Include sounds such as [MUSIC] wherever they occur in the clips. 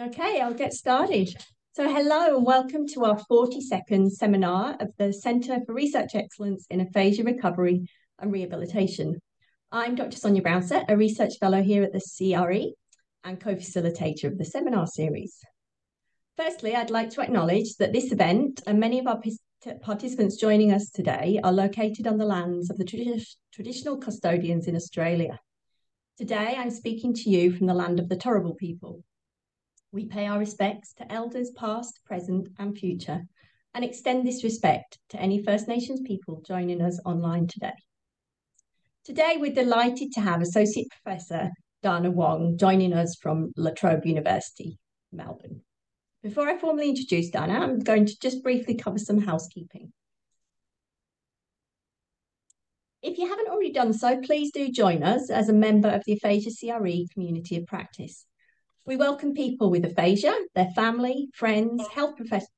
Okay, I'll get started. So hello and welcome to our 42nd seminar of the Centre for Research Excellence in Aphasia Recovery and Rehabilitation. I'm Dr Sonia Brownsett, a research fellow here at the CRE and co-facilitator of the seminar series. Firstly, I'd like to acknowledge that this event and many of our participants joining us today are located on the lands of the tradi traditional custodians in Australia. Today, I'm speaking to you from the land of the Turrbal people, we pay our respects to elders past, present, and future, and extend this respect to any First Nations people joining us online today. Today, we're delighted to have Associate Professor Dana Wong joining us from La Trobe University, Melbourne. Before I formally introduce Dana, I'm going to just briefly cover some housekeeping. If you haven't already done so, please do join us as a member of the Aphasia CRE community of practice. We welcome people with aphasia, their family, friends, health professionals,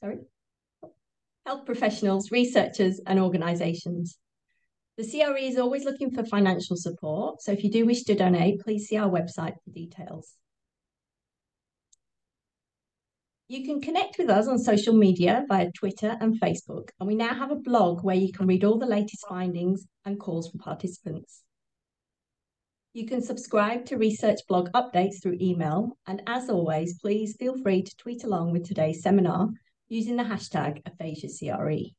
sorry, health professionals, researchers, and organisations. The CRE is always looking for financial support, so if you do wish to donate, please see our website for details. You can connect with us on social media via Twitter and Facebook, and we now have a blog where you can read all the latest findings and calls from participants. You can subscribe to research blog updates through email. And as always, please feel free to tweet along with today's seminar using the hashtag AphasiaCRE.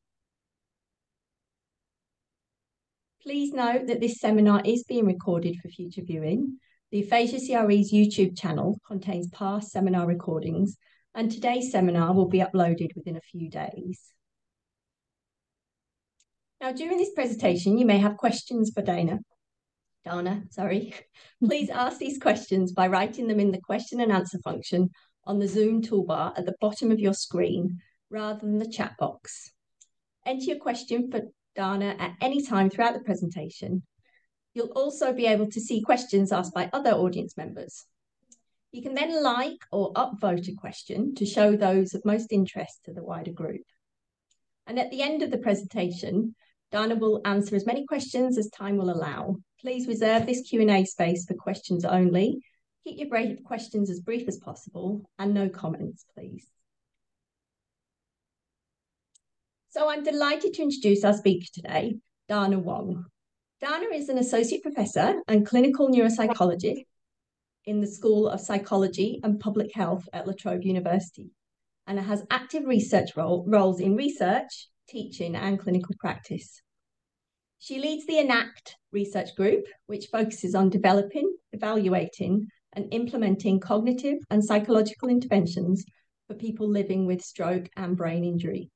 Please note that this seminar is being recorded for future viewing. The Aphasia CRE's YouTube channel contains past seminar recordings, and today's seminar will be uploaded within a few days. Now, during this presentation, you may have questions for Dana. Dana, sorry, [LAUGHS] please ask these questions by writing them in the question and answer function on the Zoom toolbar at the bottom of your screen rather than the chat box. Enter your question for Dana at any time throughout the presentation. You'll also be able to see questions asked by other audience members. You can then like or upvote a question to show those of most interest to the wider group. And at the end of the presentation, Dana will answer as many questions as time will allow. Please reserve this Q&A space for questions only. Keep your questions as brief as possible and no comments, please. So I'm delighted to introduce our speaker today, Dana Wong. Dana is an associate professor and clinical neuropsychologist in the School of Psychology and Public Health at La Trobe University and has active research role, roles in research, teaching and clinical practice. She leads the eNACT research group, which focuses on developing, evaluating, and implementing cognitive and psychological interventions for people living with stroke and brain injury.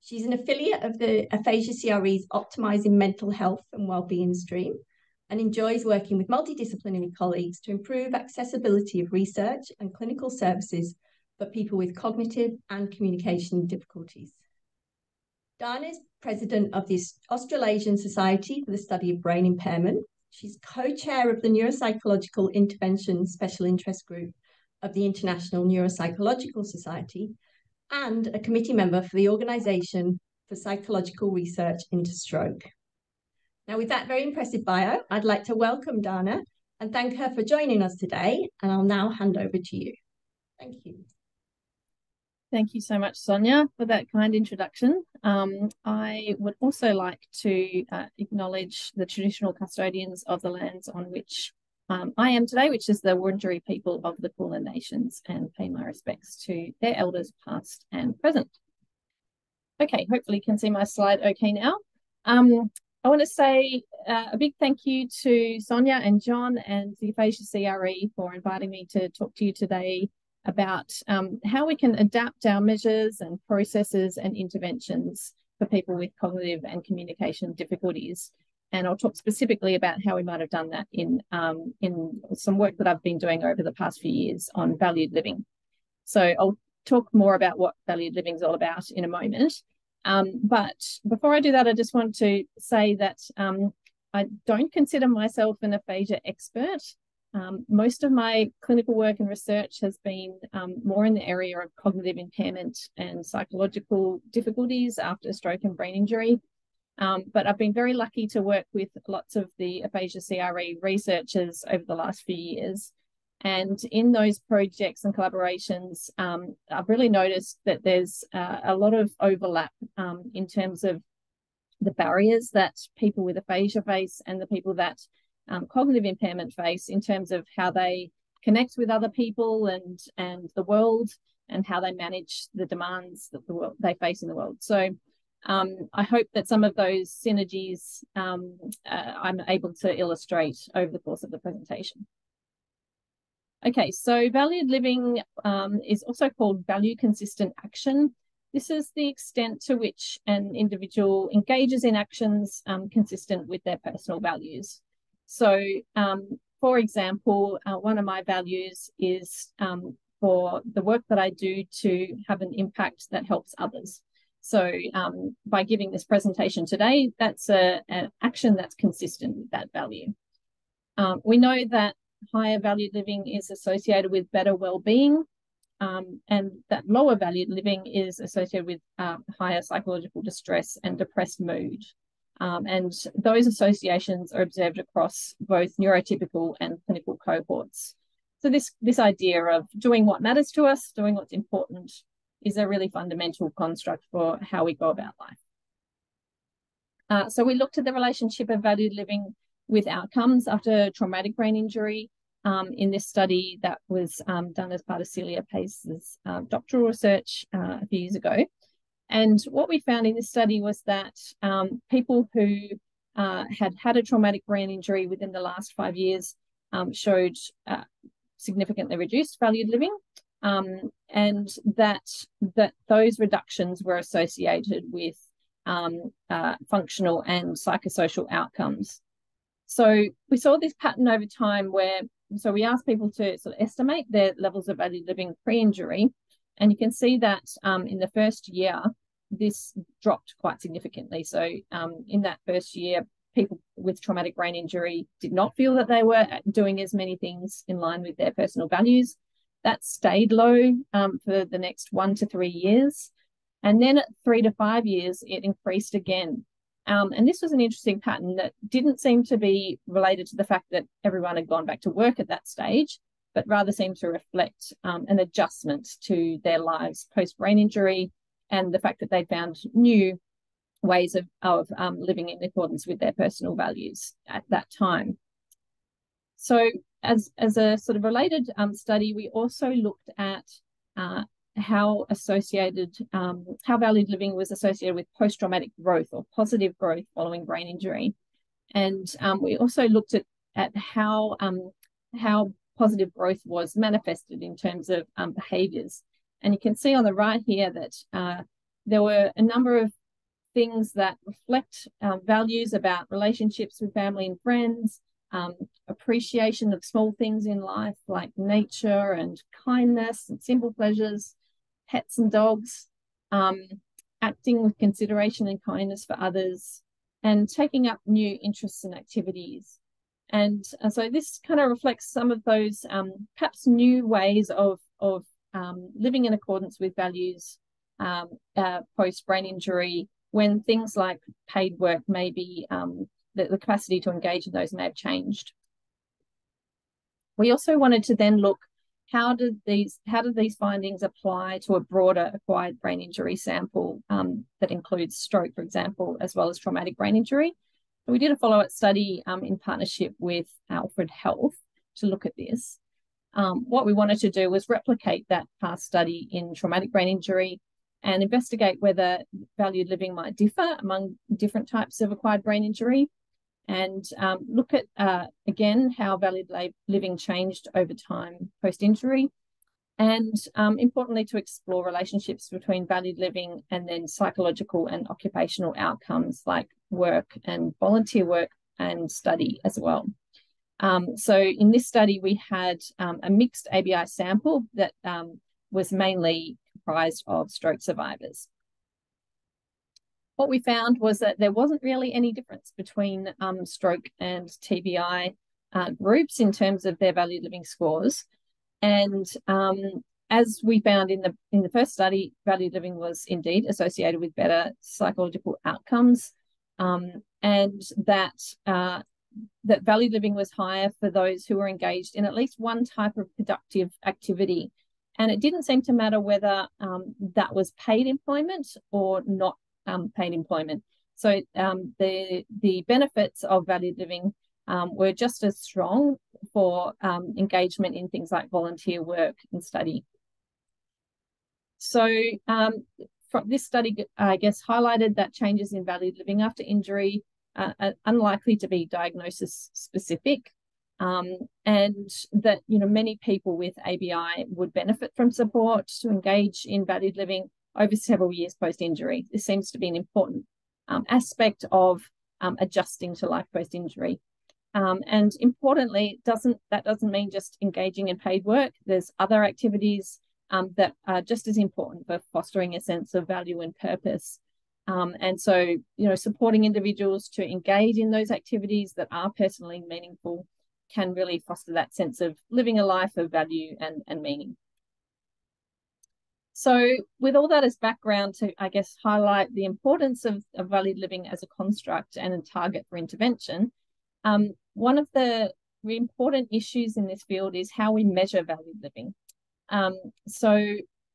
She's an affiliate of the Aphasia CRE's Optimising Mental Health and Wellbeing stream and enjoys working with multidisciplinary colleagues to improve accessibility of research and clinical services for people with cognitive and communication difficulties. Dana is president of the Australasian Society for the Study of Brain Impairment. She's co-chair of the Neuropsychological Intervention Special Interest Group of the International Neuropsychological Society and a committee member for the Organisation for Psychological Research into Stroke. Now, with that very impressive bio, I'd like to welcome Dana and thank her for joining us today. And I'll now hand over to you. Thank you. Thank you so much, Sonia, for that kind introduction. Um, I would also like to uh, acknowledge the traditional custodians of the lands on which um, I am today, which is the Wurundjeri people of the Kulin Nations, and pay my respects to their elders past and present. Okay, hopefully you can see my slide okay now. Um, I want to say uh, a big thank you to Sonia and John and the Aphasia CRE for inviting me to talk to you today about um, how we can adapt our measures and processes and interventions for people with cognitive and communication difficulties. And I'll talk specifically about how we might have done that in, um, in some work that I've been doing over the past few years on valued living. So I'll talk more about what valued living is all about in a moment. Um, but before I do that, I just want to say that um, I don't consider myself an aphasia expert. Um, most of my clinical work and research has been um, more in the area of cognitive impairment and psychological difficulties after stroke and brain injury. Um, but I've been very lucky to work with lots of the aphasia CRE researchers over the last few years. And in those projects and collaborations, um, I've really noticed that there's uh, a lot of overlap um, in terms of the barriers that people with aphasia face and the people that um, cognitive impairment face in terms of how they connect with other people and and the world and how they manage the demands that the world they face in the world. So um, I hope that some of those synergies um, uh, I'm able to illustrate over the course of the presentation. Okay, so valued living um, is also called value consistent action. This is the extent to which an individual engages in actions um, consistent with their personal values. So, um, for example, uh, one of my values is um, for the work that I do to have an impact that helps others. So, um, by giving this presentation today, that's a, an action that's consistent with that value. Um, we know that higher valued living is associated with better well-being um, and that lower valued living is associated with uh, higher psychological distress and depressed mood. Um, and those associations are observed across both neurotypical and clinical cohorts. So this, this idea of doing what matters to us, doing what's important, is a really fundamental construct for how we go about life. Uh, so we looked at the relationship of valued living with outcomes after traumatic brain injury um, in this study that was um, done as part of Celia Pais's uh, doctoral research uh, a few years ago. And what we found in this study was that um, people who uh, had had a traumatic brain injury within the last five years um, showed uh, significantly reduced valued living, um, and that that those reductions were associated with um, uh, functional and psychosocial outcomes. So we saw this pattern over time where, so we asked people to sort of estimate their levels of valued living pre-injury, and you can see that um, in the first year, this dropped quite significantly. So um, in that first year, people with traumatic brain injury did not feel that they were doing as many things in line with their personal values. That stayed low um, for the next one to three years. And then at three to five years, it increased again. Um, and this was an interesting pattern that didn't seem to be related to the fact that everyone had gone back to work at that stage, but rather seem to reflect um, an adjustment to their lives post brain injury and the fact that they found new ways of, of um, living in accordance with their personal values at that time. So, as, as a sort of related um, study, we also looked at uh, how associated, um, how valued living was associated with post traumatic growth or positive growth following brain injury. And um, we also looked at, at how, um, how positive growth was manifested in terms of um, behaviors. And you can see on the right here that uh, there were a number of things that reflect uh, values about relationships with family and friends, um, appreciation of small things in life like nature and kindness and simple pleasures, pets and dogs, um, acting with consideration and kindness for others, and taking up new interests and activities. And uh, so this kind of reflects some of those um, perhaps new ways of, of um, living in accordance with values um, uh, post brain injury when things like paid work may be um, the, the capacity to engage in those may have changed. We also wanted to then look how did these how did these findings apply to a broader acquired brain injury sample um, that includes stroke, for example, as well as traumatic brain injury? We did a follow-up study um, in partnership with Alfred Health to look at this. Um, what we wanted to do was replicate that past study in traumatic brain injury and investigate whether valued living might differ among different types of acquired brain injury and um, look at, uh, again, how valued living changed over time post injury. And um, importantly, to explore relationships between valued living and then psychological and occupational outcomes like work and volunteer work and study as well. Um, so in this study, we had um, a mixed ABI sample that um, was mainly comprised of stroke survivors what we found was that there wasn't really any difference between um, stroke and TBI uh, groups in terms of their valued living scores. And um, as we found in the in the first study, valued living was indeed associated with better psychological outcomes, um, and that uh, that valued living was higher for those who were engaged in at least one type of productive activity. And it didn't seem to matter whether um, that was paid employment or not um, paid employment. So um, the, the benefits of valued living um, were just as strong for um, engagement in things like volunteer work and study. So um, this study, I guess, highlighted that changes in valued living after injury are unlikely to be diagnosis specific, um, and that you know many people with ABI would benefit from support to engage in valued living over several years post injury. This seems to be an important um, aspect of um, adjusting to life post injury. Um, and importantly, doesn't that doesn't mean just engaging in paid work. There's other activities um, that are just as important for fostering a sense of value and purpose. Um, and so, you know, supporting individuals to engage in those activities that are personally meaningful can really foster that sense of living a life of value and, and meaning. So, with all that as background to, I guess, highlight the importance of, of valued living as a construct and a target for intervention, um, one of the important issues in this field is how we measure valued living. Um, so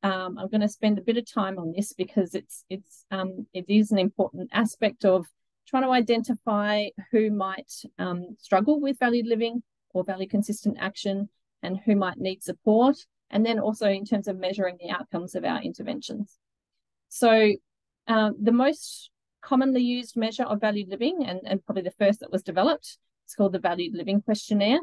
um, I'm going to spend a bit of time on this because it's it's um, it is an important aspect of trying to identify who might um, struggle with valued living or value consistent action and who might need support, and then also in terms of measuring the outcomes of our interventions. So uh, the most commonly used measure of valued living, and, and probably the first that was developed, it's called the Valued Living Questionnaire.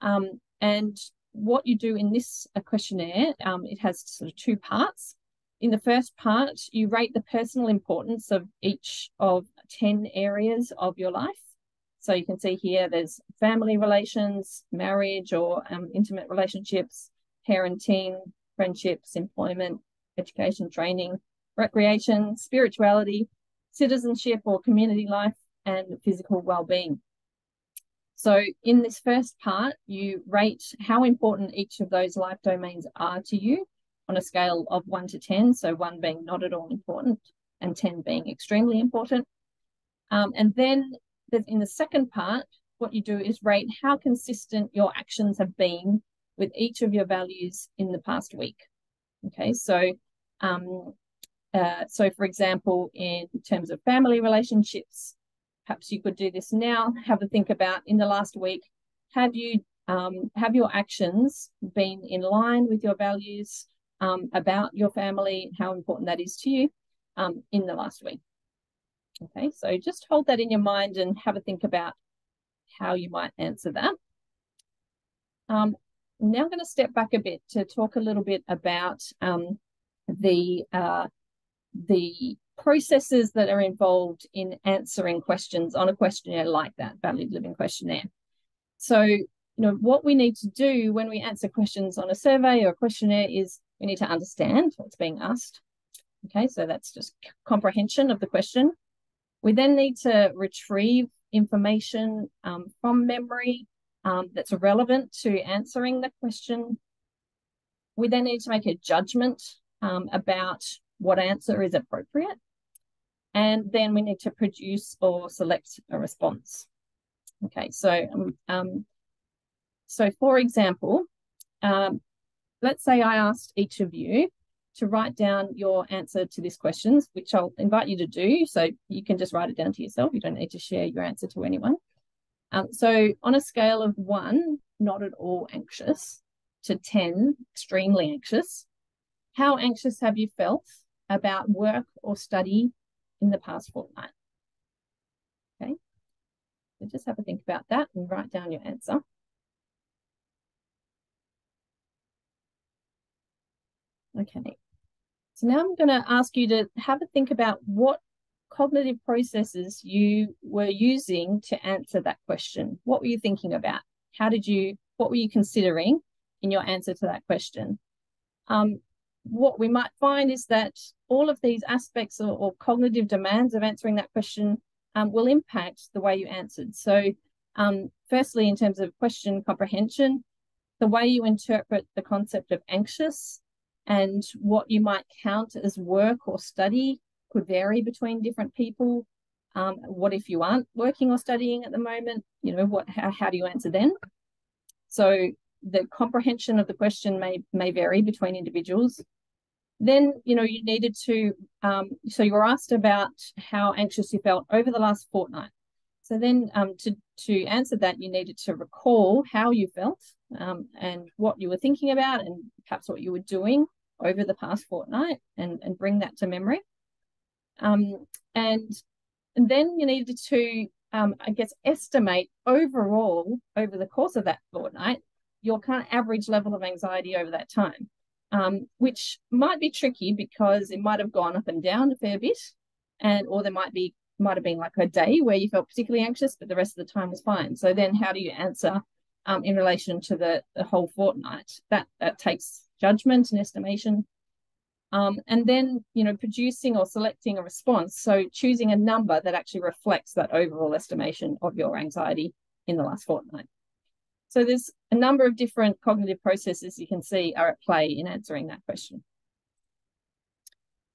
Um, and what you do in this questionnaire, um, it has sort of two parts. In the first part, you rate the personal importance of each of 10 areas of your life. So you can see here there's family relations, marriage or um, intimate relationships, parenting, friendships, employment, education, training, recreation, spirituality, citizenship or community life, and physical well-being. So in this first part, you rate how important each of those life domains are to you on a scale of one to 10. So one being not at all important and 10 being extremely important. Um, and then in the second part, what you do is rate how consistent your actions have been with each of your values in the past week. Okay, so um, uh, so for example, in terms of family relationships, perhaps you could do this now. Have a think about in the last week, have you um, have your actions been in line with your values um, about your family, how important that is to you um, in the last week? Okay, so just hold that in your mind and have a think about how you might answer that. Um, now I'm going to step back a bit to talk a little bit about um, the uh, the processes that are involved in answering questions on a questionnaire like that valued living questionnaire. So, you know, what we need to do when we answer questions on a survey or a questionnaire is we need to understand what's being asked. Okay, so that's just comprehension of the question. We then need to retrieve information um, from memory um, that's relevant to answering the question. We then need to make a judgment um, about what answer is appropriate. And then we need to produce or select a response. Okay, so um, um, so for example, um, let's say I asked each of you to write down your answer to this question, which I'll invite you to do. So you can just write it down to yourself. You don't need to share your answer to anyone. Um, so on a scale of one, not at all anxious, to 10, extremely anxious, how anxious have you felt about work or study in the past fortnight. Okay, so just have a think about that and write down your answer. Okay, so now I'm going to ask you to have a think about what cognitive processes you were using to answer that question. What were you thinking about? How did you, what were you considering in your answer to that question? Um, what we might find is that all of these aspects or, or cognitive demands of answering that question um, will impact the way you answered. So, um, firstly, in terms of question comprehension, the way you interpret the concept of anxious and what you might count as work or study could vary between different people. Um, what if you aren't working or studying at the moment? You know, what how, how do you answer then? So the comprehension of the question may may vary between individuals. Then, you know, you needed to, um, so you were asked about how anxious you felt over the last fortnight. So then um, to, to answer that, you needed to recall how you felt um, and what you were thinking about and perhaps what you were doing over the past fortnight and, and bring that to memory. Um, and, and then you needed to, um, I guess, estimate overall over the course of that fortnight your kind of average level of anxiety over that time, um, which might be tricky because it might have gone up and down a fair bit, and or there might be might have been like a day where you felt particularly anxious, but the rest of the time was fine. So then, how do you answer um, in relation to the, the whole fortnight? That that takes judgment and estimation. Um, and then, you know, producing or selecting a response. So choosing a number that actually reflects that overall estimation of your anxiety in the last fortnight. So there's a number of different cognitive processes you can see are at play in answering that question.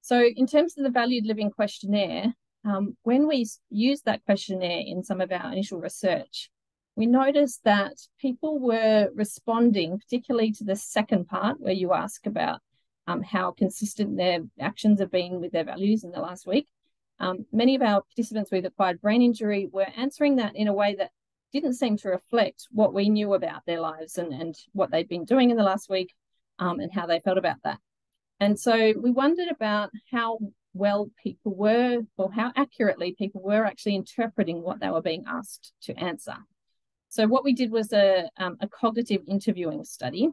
So in terms of the valued living questionnaire, um, when we used that questionnaire in some of our initial research, we noticed that people were responding, particularly to the second part where you ask about um, how consistent their actions have been with their values in the last week. Um, many of our participants with acquired brain injury were answering that in a way that didn't seem to reflect what we knew about their lives and, and what they'd been doing in the last week um, and how they felt about that. And so we wondered about how well people were, or how accurately people were actually interpreting what they were being asked to answer. So what we did was a, um, a cognitive interviewing study,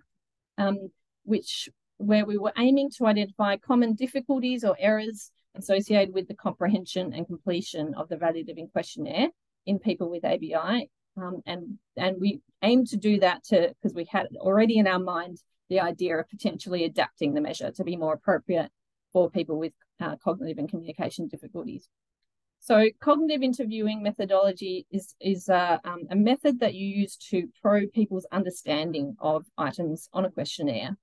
um, which where we were aiming to identify common difficulties or errors associated with the comprehension and completion of the value living questionnaire in people with ABI. Um, and, and we aim to do that to because we had already in our mind the idea of potentially adapting the measure to be more appropriate for people with uh, cognitive and communication difficulties. So cognitive interviewing methodology is, is uh, um, a method that you use to probe people's understanding of items on a questionnaire.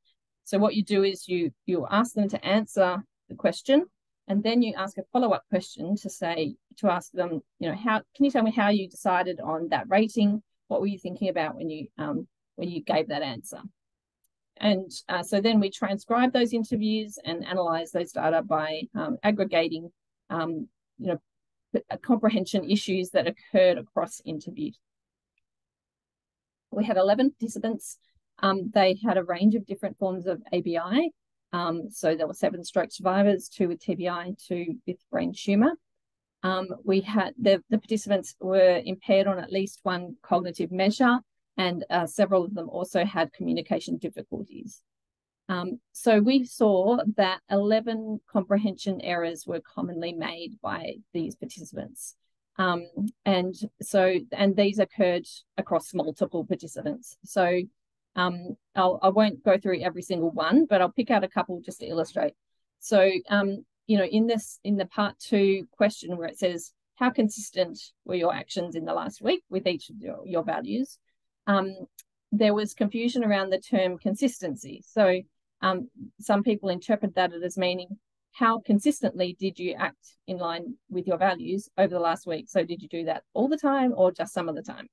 So what you do is you, you ask them to answer the question and then you ask a follow-up question to say, to ask them, you know, how, can you tell me how you decided on that rating? What were you thinking about when you, um, when you gave that answer? And uh, so then we transcribe those interviews and analyze those data by um, aggregating, um, you know, uh, comprehension issues that occurred across interviews. We had 11 participants. Um, they had a range of different forms of ABI. Um, so there were seven stroke survivors, two with TBI, two with brain tumor. Um, we had the, the participants were impaired on at least one cognitive measure and uh, several of them also had communication difficulties. Um, so we saw that 11 comprehension errors were commonly made by these participants. Um, and so, and these occurred across multiple participants. So um, I'll, I will not go through every single one, but I'll pick out a couple just to illustrate. So, um, you know, in this, in the part two question where it says, how consistent were your actions in the last week with each of your, your values? um, there was confusion around the term consistency. So um, some people interpret that as meaning how consistently did you act in line with your values over the last week? So did you do that all the time or just some of the time?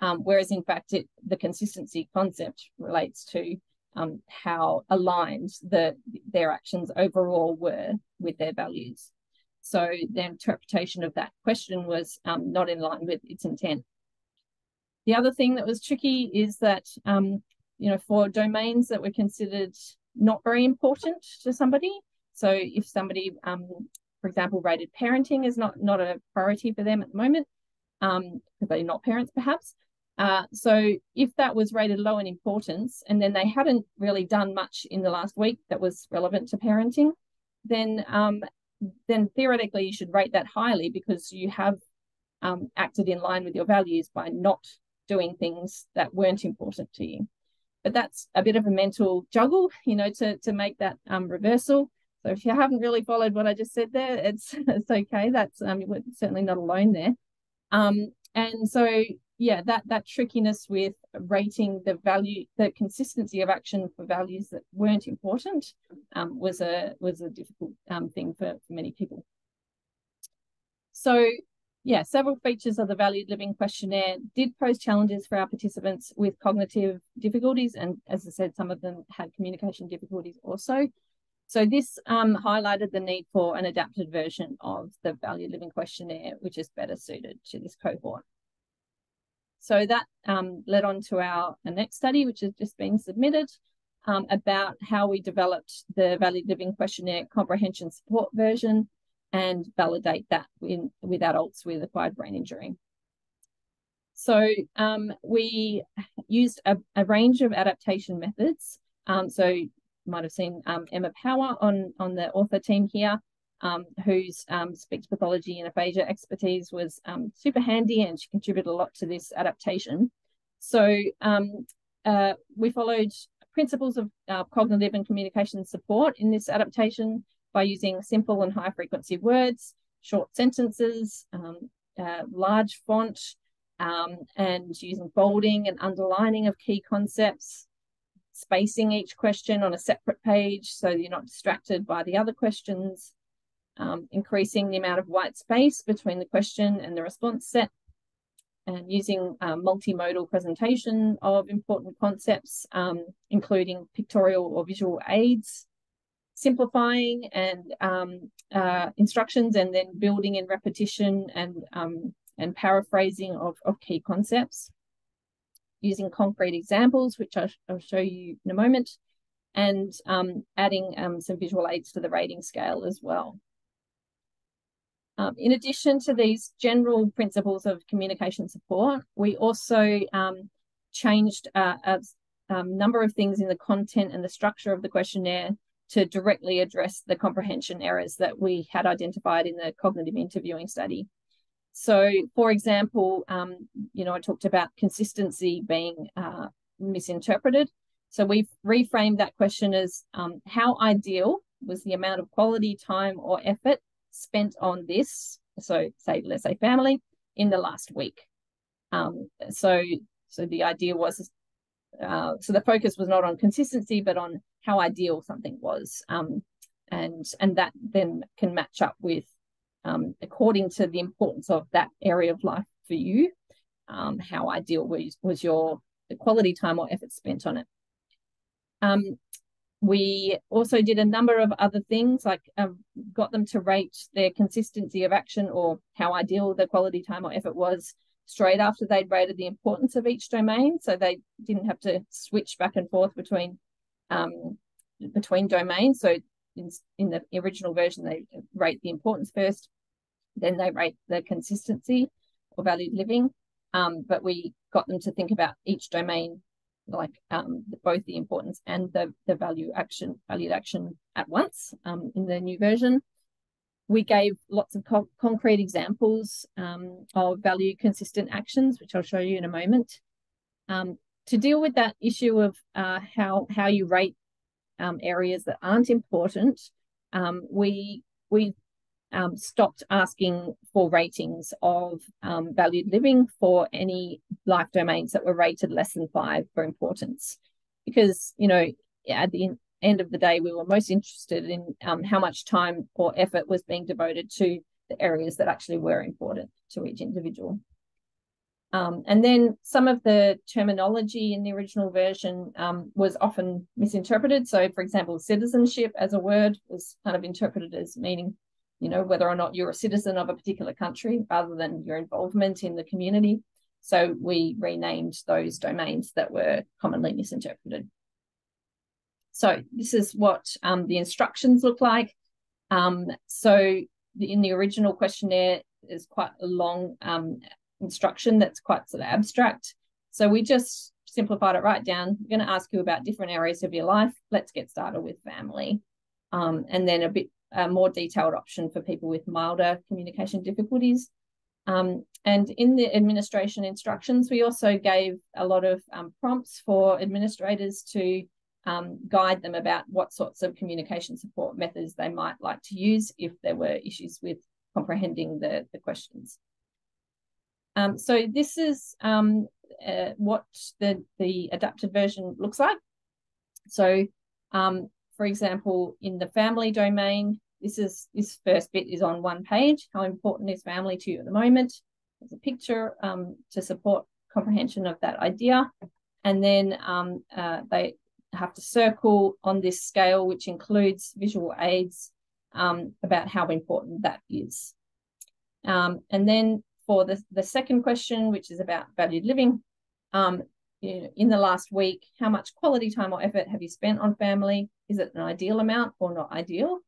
Um, whereas in fact, it, the consistency concept relates to um, how aligned the, their actions overall were with their values. So the interpretation of that question was um, not in line with its intent. The other thing that was tricky is that, um, you know, for domains that were considered not very important to somebody, so if somebody, um, for example, rated parenting is not, not a priority for them at the moment, um, because they're not parents perhaps, uh, so if that was rated low in importance and then they hadn't really done much in the last week that was relevant to parenting, then um, then theoretically you should rate that highly because you have um, acted in line with your values by not doing things that weren't important to you. But that's a bit of a mental juggle, you know, to, to make that um, reversal. So if you haven't really followed what I just said there, it's [LAUGHS] it's okay. That's um, you're certainly not alone there. Um, and so yeah, that that trickiness with rating the value, the consistency of action for values that weren't important, um, was a was a difficult um, thing for, for many people. So yeah, several features of the Valued Living Questionnaire did pose challenges for our participants with cognitive difficulties. And as I said, some of them had communication difficulties also. So this um, highlighted the need for an adapted version of the Valued Living Questionnaire, which is better suited to this cohort. So that um, led on to our, next study, which has just been submitted, um, about how we developed the Valued Living Questionnaire comprehension support version and validate that in, with adults with acquired brain injury. So um, we used a, a, range of adaptation methods. Um, so you might have seen um, Emma Power on, on the author team here, um, whose um, speech pathology and aphasia expertise was um, super handy and she contributed a lot to this adaptation. So uh, we followed principles of uh, cognitive and communication support in this adaptation by using simple and high frequency words, short sentences, um, uh, large font, um, and using bolding and underlining of key concepts, spacing each question on a separate page so you're not distracted by the other questions, um, increasing the amount of white space between the question and the response set, and using um, multimodal presentation of important concepts, um, including pictorial or visual aids, simplifying and um, uh, instructions and then building in repetition and um, and paraphrasing of, of key concepts using concrete examples, which I'll, I'll show you in a moment, and um, adding some visual aids to the rating scale as well. Um, in addition to these general principles of communication support, we also um, changed uh, a, a number of things in the content and the structure of the questionnaire to directly address the comprehension errors that we had identified in the cognitive interviewing study. So, for example, um, you know, I talked about consistency being uh, misinterpreted. So we've reframed that question as um, how ideal was the amount of quality time or effort spent on this? So, say, let's say family in the last week. Um, so, so the idea was uh, so the focus was not on consistency, but on how ideal something was, um, and and that then can match up with um, according to the importance of that area of life for you, um, how ideal was was your quality time or effort spent on it. We also did a number of other things, like um, got them to rate their consistency of action or how ideal the quality time or effort was straight after they'd rated the importance of each domain. So they didn't have to switch back and forth between um, between domains. So in, in the original version, they rate the importance first, then they rate the consistency or valued living. Um, but we got them to think about each domain, like um, both the importance and the, the value action, valued action at once um, in the new version we gave lots of co concrete examples um, of value consistent actions, which I'll show you in a moment. Um, to deal with that issue of uh, how how you rate um, areas that aren't important, um, we we um, stopped asking for ratings of um, valued living for any life domains that were rated less than five for importance, because you know at the end of the day, we were most interested in um, how much time or effort was being devoted to the areas that actually were important to each individual. Um, and then some of the terminology in the original version um, was often misinterpreted. So, for example, citizenship as a word was kind of interpreted as meaning, you know, whether or not you're a citizen of a particular country rather than your involvement in the community. So, we renamed those domains that were commonly misinterpreted. So this is what um, the instructions look like. Um, so in the original questionnaire, is quite a long um, instruction that's quite sort of abstract. So we just simplified it right down. We're going to ask you about different areas of your life. Let's get started with family. Um, and then a bit a more detailed option for people with milder communication difficulties. Um, and in the administration instructions, we also gave a lot of um, prompts for administrators to um, guide them about what sorts of communication support methods they might like to use if there were issues with comprehending the, the questions. Um, so this is um, uh, what the, the adapted version looks like. So um, for example, in the family domain, this is this first bit is on one page. How important is family to you at the moment? There's a picture um, to support comprehension of that idea. And then um, uh, they have to circle on this scale, which includes visual aids um, about how important that is. Um, and then for the, the second question, which is about valued living, um, you know, in the last week, how much quality time or effort have you spent on family? Is it an ideal amount or not ideal?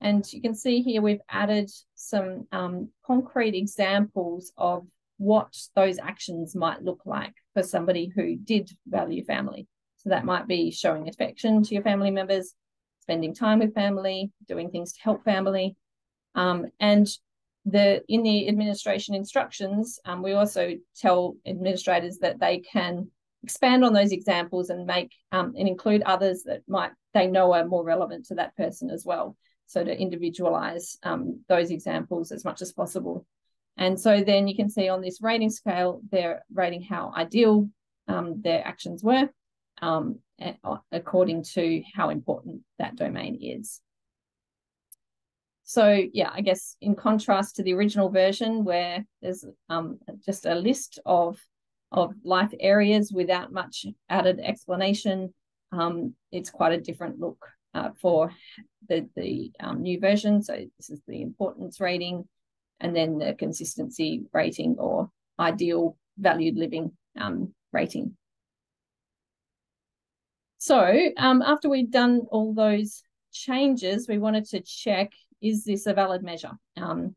And you can see here we've added some um, concrete examples of what those actions might look like for somebody who did value family. So that might be showing affection to your family members, spending time with family, doing things to help family. Um, and the in the administration instructions, um, we also tell administrators that they can expand on those examples and make um, and include others that might they know are more relevant to that person as well. So to individualize um, those examples as much as possible. And so then you can see on this rating scale, they're rating how ideal um, their actions were um, according to how important that domain is. So yeah, I guess in contrast to the original version where there's um, just a list of, of life areas without much added explanation, um, it's quite a different look uh, for the, the um, new version. So this is the importance rating and then the consistency rating or ideal valued living um, rating. So um, after we'd done all those changes, we wanted to check, is this a valid measure? Um,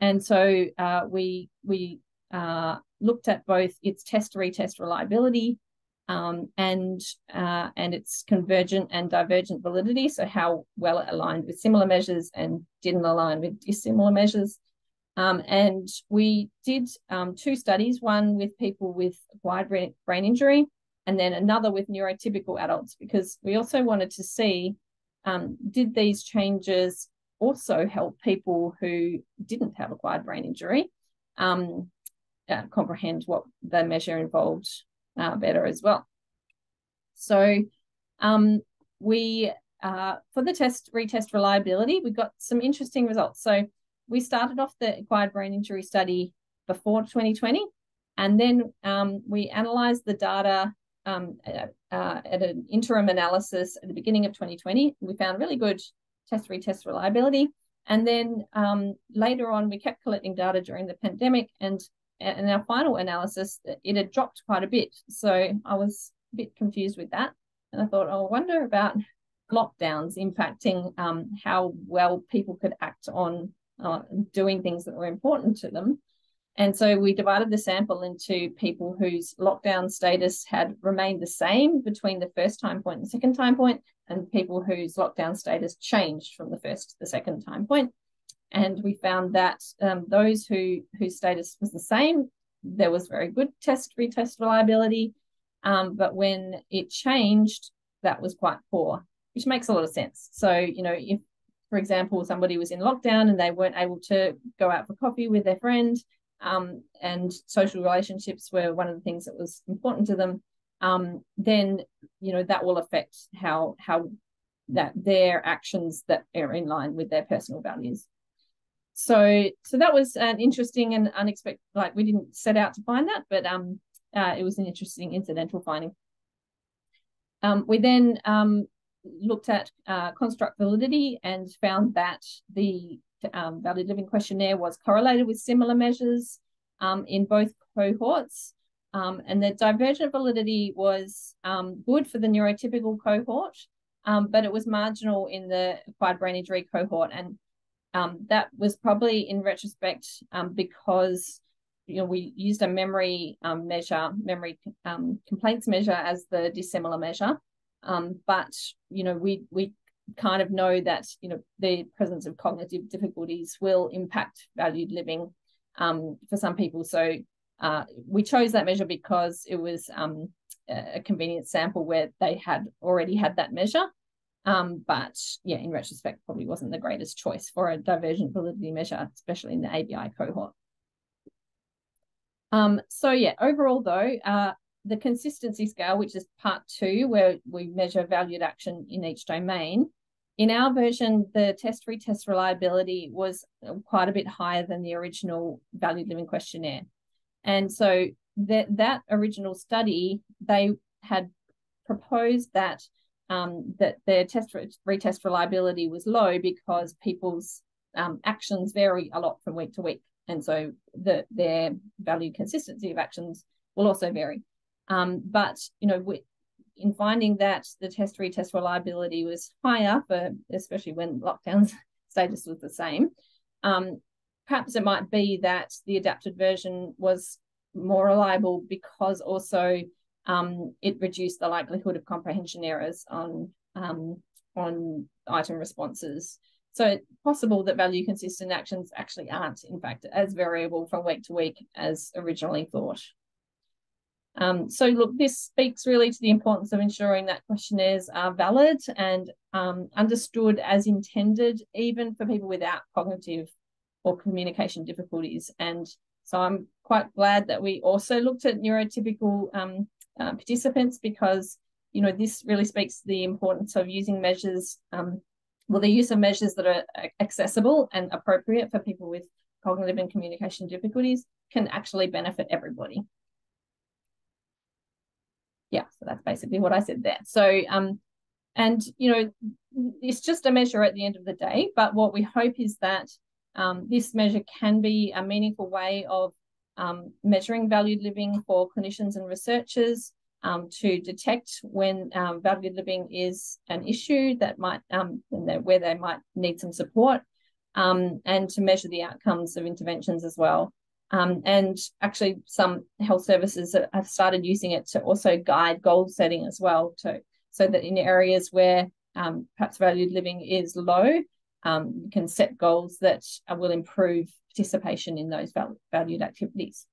and so uh, we, we uh, looked at both its test retest reliability um, and, uh, and its convergent and divergent validity. So how well it aligned with similar measures and didn't align with dissimilar measures. Um, and we did um, two studies, one with people with acquired brain injury and then another with neurotypical adults, because we also wanted to see um, did these changes also help people who didn't have acquired brain injury um, uh, comprehend what the measure involved uh, better as well. So um, we, uh, for the test retest reliability, we got some interesting results. So we started off the acquired brain injury study before 2020, and then um, we analyzed the data um, uh, at an interim analysis at the beginning of 2020. We found really good test retest reliability. And then um, later on, we kept collecting data during the pandemic, and in our final analysis, it had dropped quite a bit. So I was a bit confused with that. And I thought, oh, I wonder about lockdowns impacting um, how well people could act on uh, doing things that were important to them. And so we divided the sample into people whose lockdown status had remained the same between the first time point and second time point, and people whose lockdown status changed from the first to the second time point. And we found that um, those who whose status was the same, there was very good test retest reliability. Um, but when it changed, that was quite poor, which makes a lot of sense. So, you know, if, for example, somebody was in lockdown and they weren't able to go out for coffee with their friend, um, and social relationships were one of the things that was important to them, um, then you know that will affect how how that their actions that are in line with their personal values. So so that was an interesting and unexpected. Like we didn't set out to find that, but um, uh, it was an interesting incidental finding. Um, we then um, looked at uh, construct validity and found that the um, valued living questionnaire was correlated with similar measures um, in both cohorts. Um, and the divergent validity was um, good for the neurotypical cohort, but it was marginal in the acquired brain injury cohort. And um, that was probably in retrospect because you know we used a memory measure, memory complaints measure as the dissimilar measure. but you know we we kind of know that you know the presence of cognitive difficulties will impact valued living um, for some people. So uh, we chose that measure because it was um, a convenient sample where they had already had that measure. Um, but yeah, in retrospect, probably wasn't the greatest choice for a divergent validity measure, especially in the ABI cohort. Um, so yeah, overall though, uh, the consistency scale, which is part two, where we measure valued action in each domain, in our version, the test retest reliability was quite a bit higher than the original valued living questionnaire. And so that that original study, they had proposed that um, that their test retest reliability was low because people's um, actions vary a lot from week to week, and so the, their value consistency of actions will also vary. Um, but you know, we, in finding that the test retest reliability was higher for especially when lockdown [LAUGHS] status was the same, um, perhaps it might be that the adapted version was more reliable because also um, it reduced the likelihood of comprehension errors on um, on item responses. So it's possible that value consistent actions actually aren't, in fact, as variable from week to week as originally thought. Um, so look, this speaks really to the importance of ensuring that questionnaires are valid and um, understood as intended, even for people without cognitive or communication difficulties. And so I'm quite glad that we also looked at neurotypical um, uh, participants because, you know, this really speaks to the importance of using measures, um, well, the use of measures that are accessible and appropriate for people with cognitive and communication difficulties can actually benefit everybody yeah, so that's basically what I said there. So, um, and you know, it's just a measure at the end of the day. But what we hope is that um, this measure can be a meaningful way of um, measuring valued living for clinicians and researchers um, to detect when um, valued living is an issue that might um, where they might need some support, um, and to measure the outcomes of interventions as well. Um, and actually, some health services have started using it to also guide goal setting as well, to, so that in areas where perhaps valued living is low, um, you can set goals that will improve participation in those valued activities.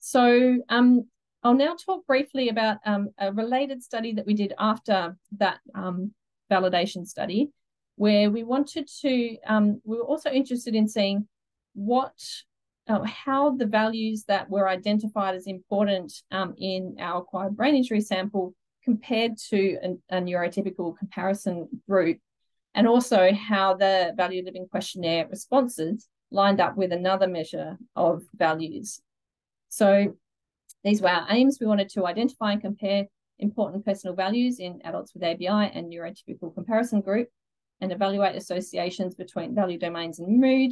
So um, I'll now talk briefly about um, a related study that we did after that um, validation study, where we wanted to, we were also interested in seeing what uh, how the values that were identified as important um, in our acquired brain injury sample compared to a, a, neurotypical comparison group, and also how the value living questionnaire responses lined up with another measure of values. So these were our aims. We wanted to identify and compare important personal values in adults with ABI and neurotypical comparison group and evaluate associations between value domains and mood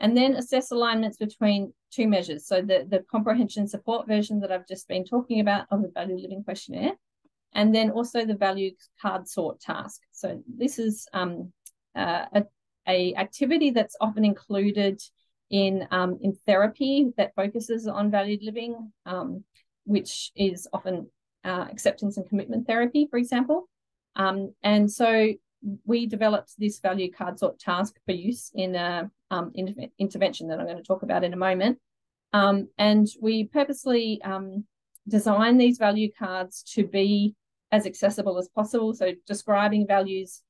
and then assess alignments between two measures. So the, the comprehension support version that I've just been talking about of the value living questionnaire, and then also the value card sort task. So this is um, uh, a, a activity that's often included in, um, in therapy that focuses on valued living, um, which is often uh, acceptance and commitment therapy, for example. Um, and so we developed this value card sort task for use in a um, inter intervention that I'm going to talk about in a moment. Um, and we purposely designed these value cards to be as accessible as possible. So describing values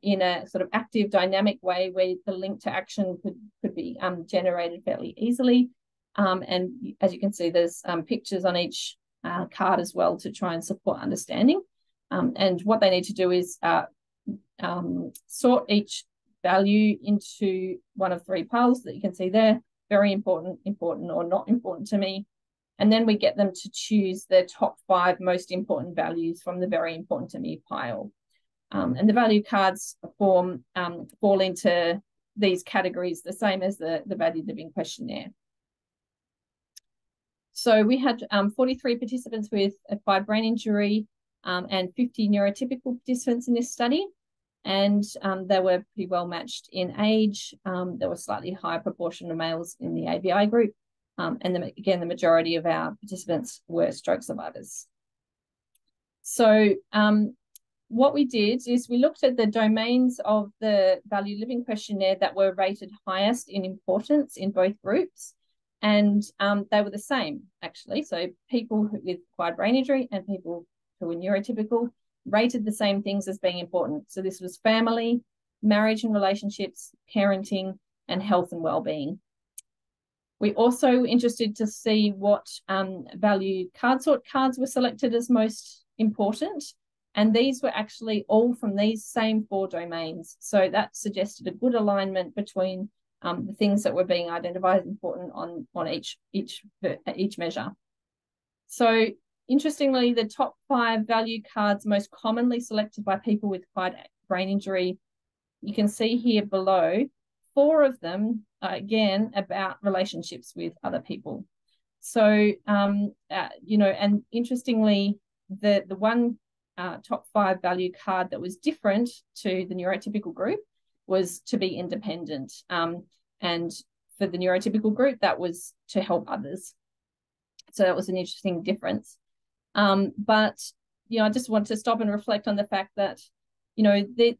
in a sort of active, dynamic way where the link to action could, could be um, generated fairly easily. Um, and as you can see, there's um, pictures on each uh, card as well to try and support understanding. and what they need to do is uh, um, sort each value into one of three piles that you can see there. Very important, important, or not important to me. And then we get them to choose the top five most important values from the very important to me pile. Um, and the value cards form um, fall into these categories, the same as the, the value living questionnaire. So we had um, 43 participants with acquired brain injury um, and 50 neurotypical participants in this study and um, they were pretty well matched in age. Um, there was slightly higher proportion of males in the ABI group. Um, and again, the majority of our participants were stroke survivors. So um, what we did is we looked at the domains of the value living questionnaire that were rated highest in importance in both groups. And um, they were the same, actually. So people with acquired brain injury and people who were neurotypical rated the same things as being important. So this was family, marriage and relationships, parenting, and health and well-being. We also interested to see what um, value card sort cards were selected as most important. And these were actually all from these same four domains. So that suggested a good alignment between um, the things that were being identified as important on, on each, each, each measure. So interestingly, the top five value cards most commonly selected by people with acquired brain injury, you can see here below, four of them, again, about relationships with other people. So, um, uh, you know, and interestingly, the, the one uh, top five value card that was different to the neurotypical group was to be independent. Um, and for the neurotypical group, that was to help others. So that was an interesting difference. Um, but you know, I just want to stop and reflect on the fact that you know the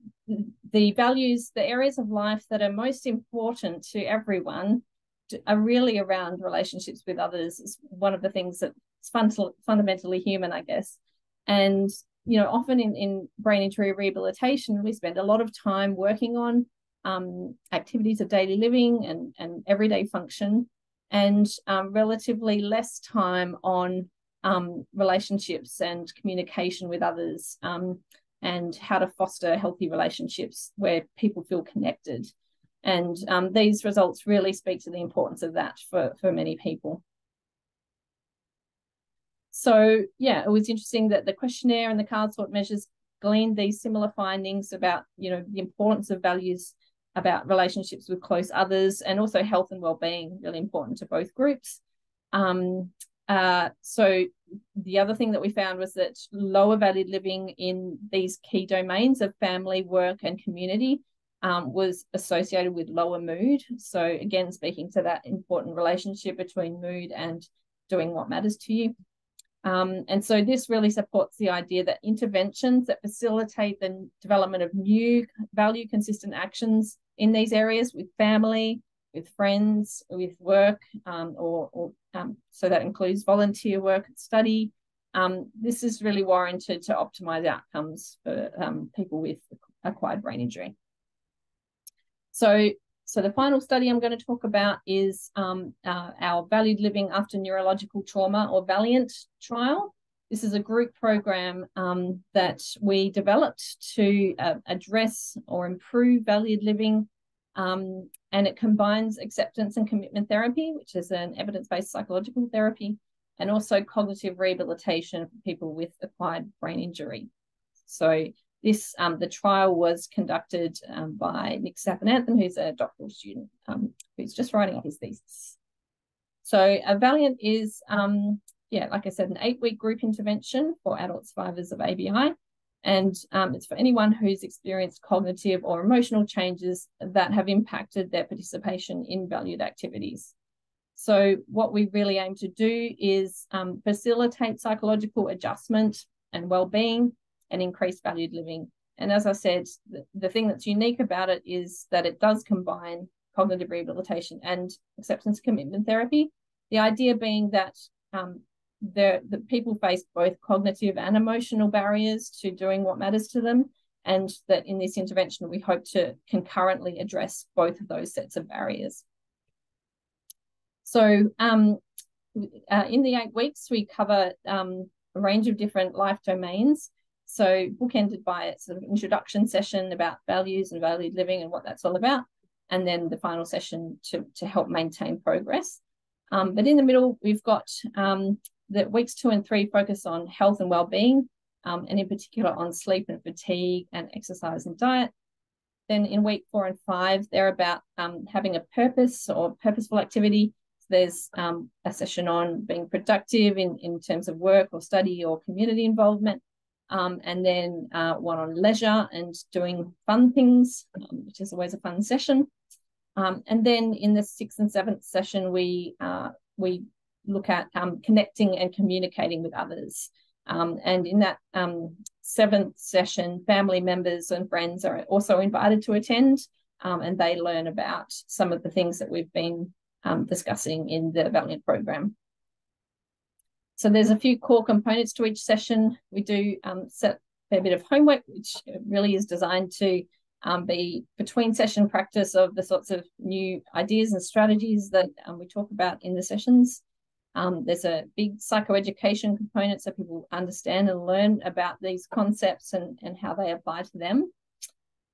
the values, the areas of life that are most important to everyone are really around relationships with others. It's one of the things that's fun, fundamentally human, I guess. And you know, often in, in brain injury rehabilitation, we spend a lot of time working on um, activities of daily living and, and everyday function, and um, relatively less time on um, relationships and communication with others, um, and how to foster healthy relationships where people feel connected. And um, these results really speak to the importance of that for, for many people. So yeah, it was interesting that the questionnaire and the card sort measures gleaned these similar findings about, you know, the importance of values about relationships with close others and also health and well-being, really important to both groups. Um, uh, so the other thing that we found was that lower valued living in these key domains of family, work, and community um, was associated with lower mood. So again, speaking to that important relationship between mood and doing what matters to you. Um, and so this really supports the idea that interventions that facilitate the development of new value consistent actions in these areas with family, with friends, with work, um, or, or um, so that includes volunteer work study. Um, this is really warranted to optimize outcomes for um, people with acquired brain injury. So so the final study I'm going to talk about is um, uh, our Valued Living After Neurological Trauma or Valiant trial. This is a group program um, that we developed to uh, address or improve valued living. Um, and it combines acceptance and commitment therapy, which is an evidence-based psychological therapy, and also cognitive rehabilitation for people with acquired brain injury. So this um, the trial was conducted um, by Nick Sathananthan, who's a doctoral student um, who's just writing up his thesis. So a Valiant is, um, yeah, like I said, an eight-week group intervention for adult survivors of ABI. And um, it's for anyone who's experienced cognitive or emotional changes that have impacted their participation in valued activities. So what we really aim to do is um, facilitate psychological adjustment and well-being and increase valued living. And as I said, the, the thing that's unique about it is that it does combine cognitive rehabilitation and acceptance commitment therapy. The idea being that um, the, the people face both cognitive and emotional barriers to doing what matters to them, and that in this intervention we hope to concurrently address both of those sets of barriers. So um, uh, in the eight weeks, we cover um, a range of different life domains so bookended by a sort of introduction session about values and valued living and what that's all about, and then the final session to, to help maintain progress. Um, but in the middle, we've got um, the weeks two and three focus on health and well-being, um, and in particular on sleep and fatigue and exercise and diet. Then in week four and five, they're about um, having a purpose or purposeful activity. So there's um, a session on being productive in, in terms of work or study or community involvement um, and then uh, one on leisure and doing fun things, um, which is always a fun session. Um, and then in the sixth and seventh session, we uh, we look at um, connecting and communicating with others. Um, and in that um, seventh session, family members and friends are also invited to attend, and they learn about some of the things that we've been discussing in the Valiant program. So there's a few core components to each session. We do um, set a bit of homework, which really is designed to um, be between session practice of the sorts of new ideas and strategies that um, we talk about in the sessions. Um, there's a big psychoeducation component so people understand and learn about these concepts and, and how they apply to them.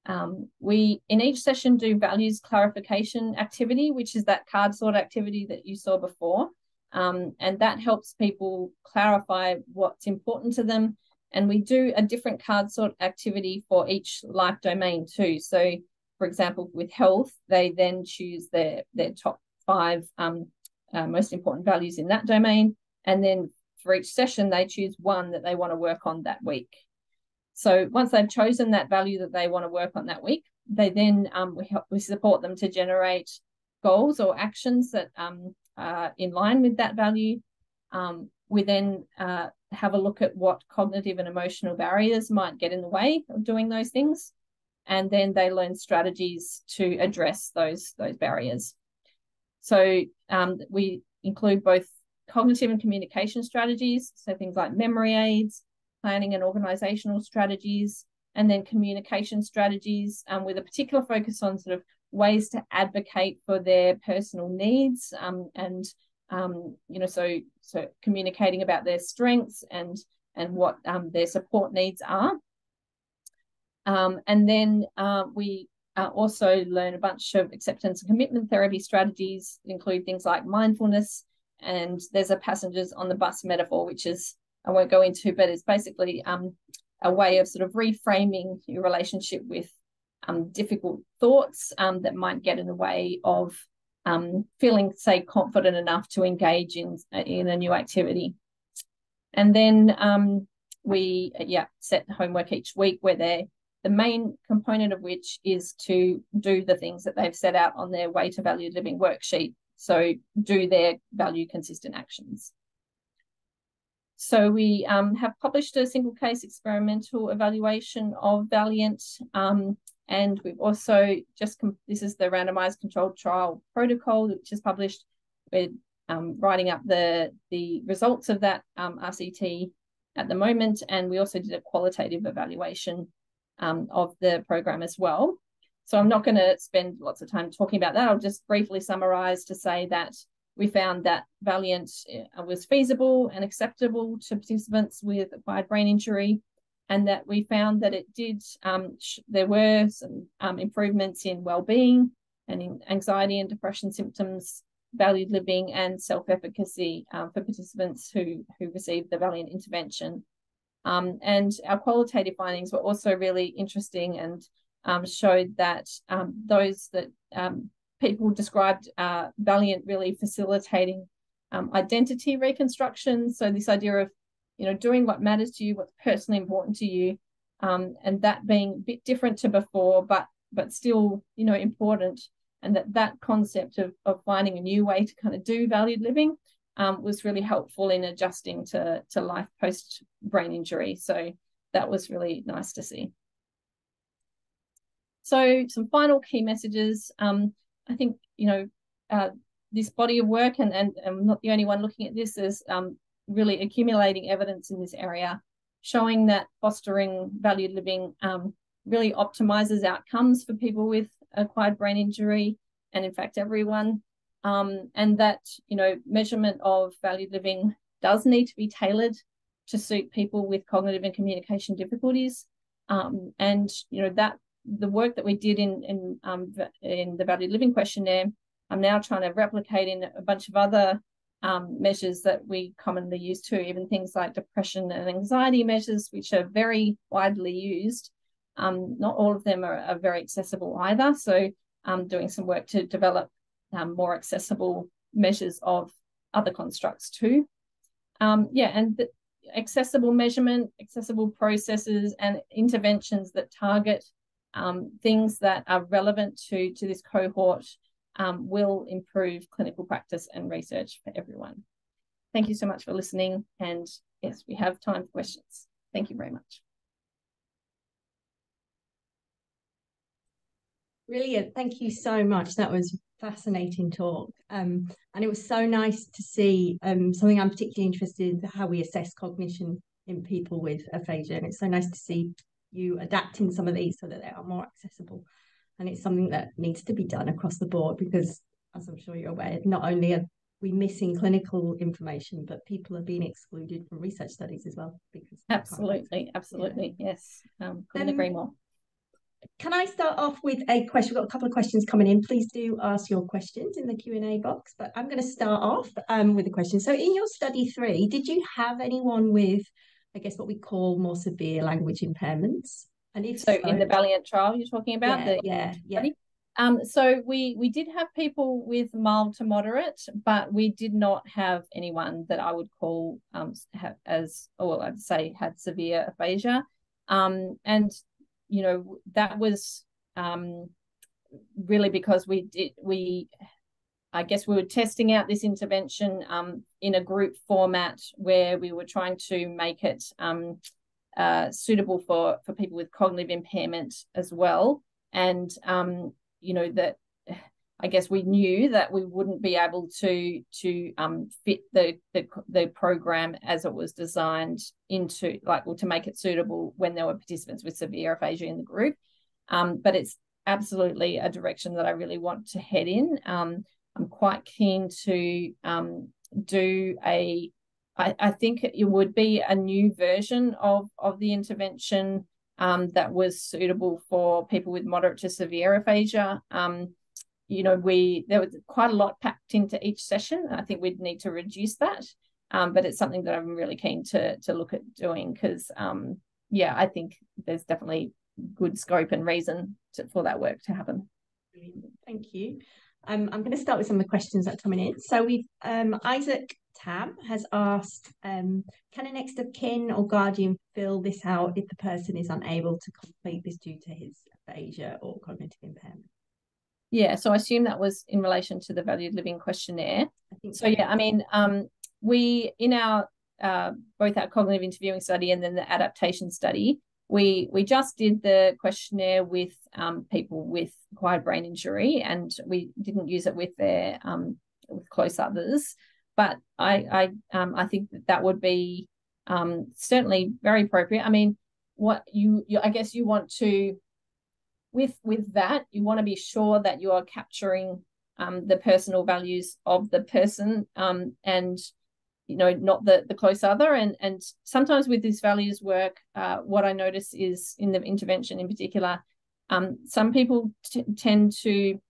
Um, we, in each session, do values clarification activity, which is that card sort activity that you saw before. Um, and that helps people clarify what's important to them. And we do a different card sort activity for each life domain too. So, for example, with health, they then choose their, their top five um, uh, most important values in that domain. And then for each session, they choose one that they want to work on that week. So once they've chosen that value that they want to work on that week, they then um, we help we support them to generate goals or actions that um, are in line with that value. Um, we then uh, have a look at what cognitive and emotional barriers might get in the way of doing those things, and then they learn strategies to address those those barriers. So um, we include both cognitive and communication strategies, so things like memory aids, planning and organizational strategies, and then communication strategies um, with a particular focus on sort of ways to advocate for their personal needs um, and um, you know so so communicating about their strengths and and what um, their support needs are. Um, and then uh, we uh, also learn a bunch of acceptance and commitment therapy strategies include things like mindfulness and there's a passengers on the bus metaphor which is I won't go into, but it's basically um, a way of sort of reframing your relationship with um, difficult thoughts um, that might get in the way of um, feeling, say, confident enough to engage in in a new activity. And then um, we, yeah, set homework each week where they're the main component of which is to do the things that they've set out on their way to value living worksheet. So do their value consistent actions. So we um, have published a single case experimental evaluation of Valiant, um, and we've also just, this is the randomized controlled trial protocol, which is published. We're um, writing up the, the results of that um, RCT at the moment, and we also did a qualitative evaluation um, of the program as well. So I'm not going to spend lots of time talking about that. I'll just briefly summarize to say that we found that Valiant uh, was feasible and acceptable to participants with acquired brain injury, and that we found that it did, um, there were some um, improvements in well-being and in anxiety and depression symptoms, valued living and self-efficacy um, for participants who, who received the Valiant intervention. Um, and our qualitative findings were also really interesting and um, showed that um, those that people described uh, Valiant really facilitating um, identity reconstruction. So this idea of, you know, doing what matters to you, what's personally important to you, um, and that being a bit different to before, but but still, you know, important. And that that concept of of finding a new way to kind of do valued living um, was really helpful in adjusting to to life post brain injury. So that was really nice to see. So some final key messages. Um, I think you know uh, this body of work, and, and I'm not the only one looking at this, is um, really accumulating evidence in this area, showing that fostering valued living um, really optimizes outcomes for people with acquired brain injury, and in fact everyone, um, and that you know measurement of valued living does need to be tailored to suit people with cognitive and communication difficulties, um, and you know that the work that we did in in um, in the valued living questionnaire, I'm now trying to replicate in a bunch of other um, measures that we commonly use too, even things like depression and anxiety measures, which are very widely used. Um, not all of them are, are very accessible either. So um, doing some work to develop um, more accessible measures of other constructs too. Um, yeah, and accessible measurement, accessible processes and interventions that target um, things that are relevant to, to this cohort um, will improve clinical practice and research for everyone. Thank you so much for listening. And yes, we have time for questions. Thank you very much. Brilliant. Thank you so much. That was fascinating talk. Um, and it was so nice to see um, something I'm particularly interested in how we assess cognition in people with aphasia. And it's so nice to see you adapting some of these so that they are more accessible. And it's something that needs to be done across the board because, as I'm sure you're aware, not only are we missing clinical information, but people are being excluded from research studies as well because absolutely, absolutely, yeah. yes, um, couldn't um, agree more. Can I start off with a question? We've got a couple of questions coming in. Please do ask your questions in the Q and A box. But I'm going to start off um, with a question. So, in your study three, did you have anyone with, I guess, what we call more severe language impairments? And if so, so in the Valiant trial you're talking about, yeah, the yeah, yeah. Um, so we we did have people with mild to moderate, but we did not have anyone that I would call um, as or I'd say had severe aphasia. Um, and you know that was um, really because we did we I guess we were testing out this intervention um, in a group format where we were trying to make it um, uh, suitable for for people with cognitive impairment as well. And um, you know that I guess we knew that we wouldn't be able to to um, fit the, the the program as it was designed into like well to make it suitable when there were participants with severe aphasia in the group. Um, but it's absolutely a direction that I really want to head in. Um, I'm quite keen to um, do a. I, I think it would be a new version of of the intervention um, that was suitable for people with moderate to severe aphasia. Um, you know, we there was quite a lot packed into each session. I think we'd need to reduce that, um, but it's something that I'm really keen to to look at doing because, um, yeah, I think there's definitely good scope and reason to, for that work to happen. Thank you. Um, I'm going to start with some of the questions that are coming in. So we've um, Isaac Tab has asked, um, can a next of kin or guardian fill this out if the person is unable to complete this due to his aphasia or cognitive impairment? Yeah, so I assume that was in relation to the valued living questionnaire. I think so. Yeah, I mean, um, we in our uh, both our cognitive interviewing study and then the adaptation study, we we just did the questionnaire with um, people with acquired brain injury, and we didn't use it with their um, with close others. But I I um, I think that that would be um, certainly very appropriate. I mean, what you, you I guess you want to with with that you want to be sure that you are capturing um, the personal values of the person um, and you know not the the close other. And and sometimes with this values work uh, what i notice is in the intervention in particular um, some people t- tend to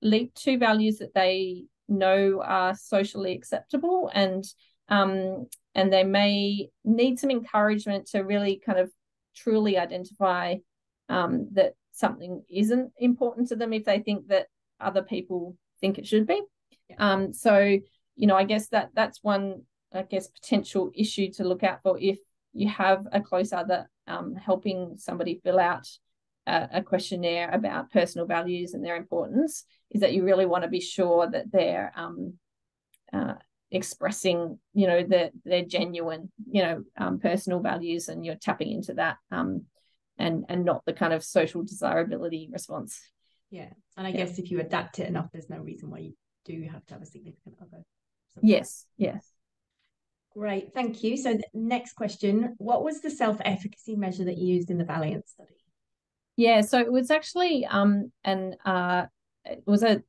leap to values that they know are socially acceptable and um, and they may need some encouragement to really kind of truly identify um, that something isn't important to them if they think that other people think it should be. Um, so you know i guess that that's one I guess, potential issue to look out for if you have a close other um, helping somebody fill out a, a, questionnaire about personal values and their importance, is that you really want to be sure that they're um, uh, expressing, you know, their, their genuine, you know, um, personal values and you're tapping into that um, and, and not the kind of social desirability response. Yeah. And I yeah. guess if you adapt it enough, there's no reason why you do have to have a significant other. Yes, yes. Great, thank you. So next question, what was the self-efficacy measure that you used in the Valiant study? Yeah, so it was actually um and uh it was a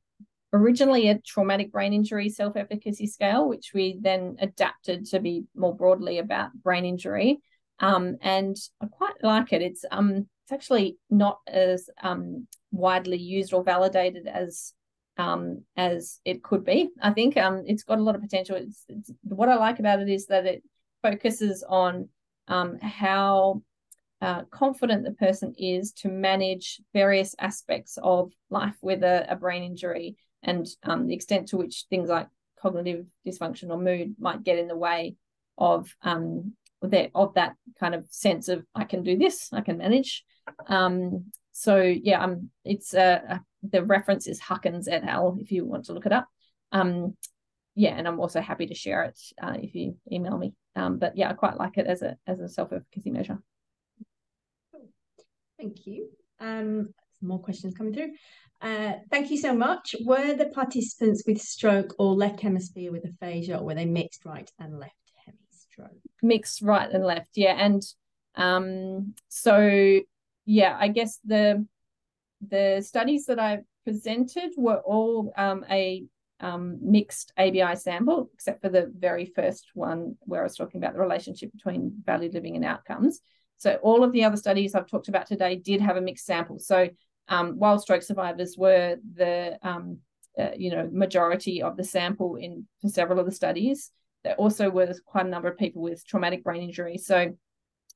originally a traumatic brain injury self-efficacy scale, which we then adapted to be more broadly about brain injury. Um, and I quite like it. It's um it's actually not as um widely used or validated as um, as it could be. I think um, it's got a lot of potential. It's, it's, what I like about it is that it focuses on um, how uh, confident the person is to manage various aspects of life with a, a brain injury and um, the extent to which things like cognitive dysfunction or mood might get in the way of um, that of that kind of sense of I can do this, I can manage. Um, so yeah, um, it's a, the reference is Huckins et al. If you want to look it up. Um, yeah, and I'm also happy to share it uh, if you email me. Um, but yeah, I quite like it as a as a self efficacy measure. Thank you. Um, more questions coming through. Uh, thank you so much. Were the participants with stroke or left hemisphere with aphasia, or were they mixed right and left hemisphere? Mixed right and left, yeah. And um, so yeah, I guess the the studies that I presented were all um, a um, mixed ABI sample, except for the very first one where I was talking about the relationship between valued living and outcomes. So all of the other studies I've talked about today did have a mixed sample. So um, while stroke survivors were the um, uh, you know majority of the sample in for several of the studies, there also was quite a number of people with traumatic brain injury. So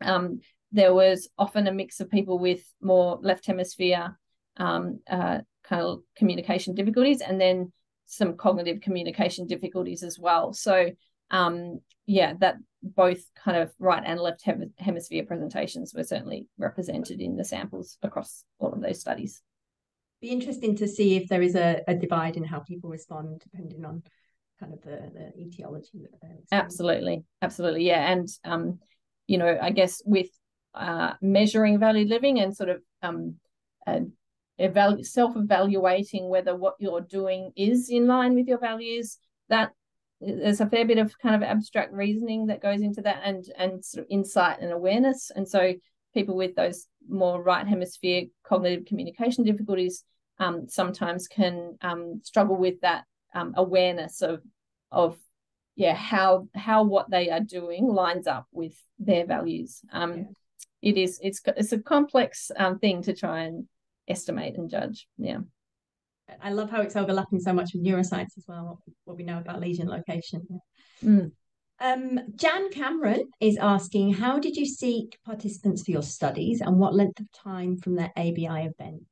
um, there was often a mix of people with more left hemisphere um, uh, kind of communication difficulties, and then some cognitive communication difficulties as well. So um, yeah, that both kind of right and left hemisphere presentations were certainly represented in the samples across all of those studies. Be interesting to see if there is a, a divide in how people respond depending on kind of the, the etiology they're Absolutely, absolutely, yeah, and um, you know, I guess with uh, measuring valued living and sort of um, uh, evalu- self-evaluating whether what you're doing is in line with your values, that there's a fair bit of kind of abstract reasoning that goes into that and and sort of insight and awareness. And so people with those more right hemisphere cognitive communication difficulties um, sometimes can um, struggle with that um, awareness of of yeah how how what they are doing lines up with their values um, yeah. it is it's it's a complex um, thing to try and estimate and judge yeah I love how it's overlapping so much with neuroscience as well, what, what we know about lesion location. Mm. Um, Jan Cameron is asking, how did you seek participants for your studies and what length of time from their ABI event?